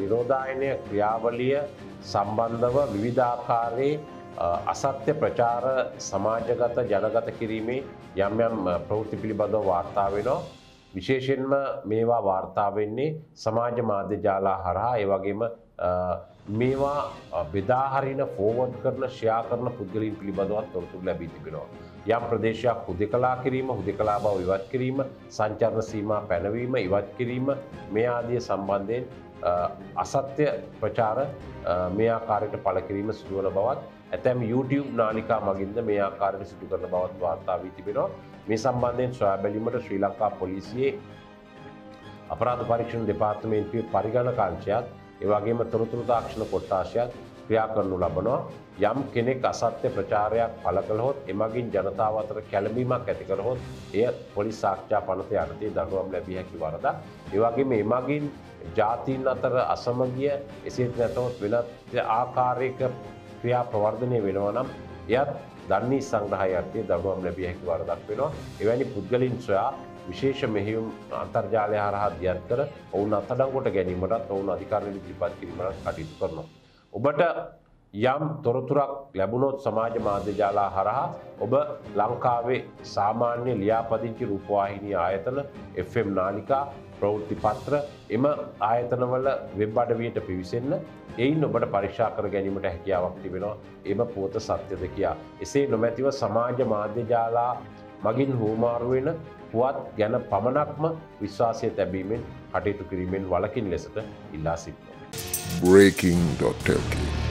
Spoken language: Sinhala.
නිරෝධායනය ක්‍රියාවලිය සම්බන්ධව විවිධාකාරයේ අසත්‍ය ප්‍රචාර සමාජගත ජනගත කිරීමේ යම් යම් ප්‍රවෘත්ති පිළිබඳව වාර්තා වෙනවා. විශේෂෙන්ම මේවා වාර්තා වෙන්නේ සමාජ මාධ්‍ය ජාලා හරහා ඒවගේම මේවා බෙදාහරින ෆෝවඩ් කරන ෂයා කරන පුද්ගලින් පිළිබඳවත් තොරතුර ලැබී තිබෙනවා. යම් ප්‍රදේශයක් හුදෙ කලා කිරීම හුදෙ කලා බව ඉවත් කිරීම සංචර්ණ සීමා පැනවීම ඉවත් කිරීම මේ ආදිය සම්බන්ධයෙන් අසත්‍ය ප්‍රචාර මේ ආකාරයට පලකිරීම සිදුවන බවත් ඇතැම් YouTube නාලිකා මගින්ද මේ ආකාරයට සිදු කරන බවත් වාර්තා වී තිබෙනවා මේ සම්බන්ධයෙන් සොයා බැලීමට ශ්‍රී ලංකා පොලිසියේ අපරාධ පරීක්ෂණ දෙපාර්තමේන්තුවේ පරිගණ කාංශයත් ඒවගේම තොරතුරු තාක්ෂණ කොට්ටාශයත් ක්‍රියා කරනු ලබනවා. යම් කෙනෙක් අසත්‍ය ප්‍රචාරයක් පල කළහොත් එමගින් ජනතාව අතර කැළඹීමක් ඇති කරහොත් එය පොලිස් සාක්ෂා පනත යනතේ දඩුවම් ලැබිය හැකි වරද ඒවගේ එමගින් ජාතීන් අතර අසමගිය එසේත් නැතවත් වෙනත් ආකාරයක ක්‍රියා ප්‍රවර්ධනය වෙනවනම් එයත් දන්නේ සංග්‍රහය අර්ථය දඩුවම් ලැබිය හැකි වරදක් වෙනවා. එවැනි පුද්ගලින් සොයා විශේෂ මෙහියුම් අන්තර්ජාලය හරහා දියත් කර ඔවුන් අතඩංගොට ගැනීමටත් ඔවුන් අධිකාරණය ඉදිරිපත් කිරීමට කටයුතු කරනවා. ඔබට යම් තොරතුරක් ලැබුණොත් සමාජ මාධ්‍යජාලා හරහා ඔබ ලංකාවේ සාමාන්‍ය ලියාපදිංචි රූපවාහිනී ආයතන FM නාලිකා ප්‍රවෘත්ති පත්‍ර එම ආයතනවල වෙබ් අඩවියට පිවිසෙන්න එයින් ඔබට පරික්ෂා කර ගැනීමට හැකියාවක් තිබෙනවා එම පුවත සත්‍යද කියා. එසේ නොමැතිව සමාජ මාධ්‍යජාලා මගින් හෝමාරුවෙන පුවත් ගැන පමණක්ම විශ්වාසය තැබීමෙන් කටයුතු කිරීමෙන් වලකින් ලෙසට ඉල්ලා සිටිනවා. breaking.lk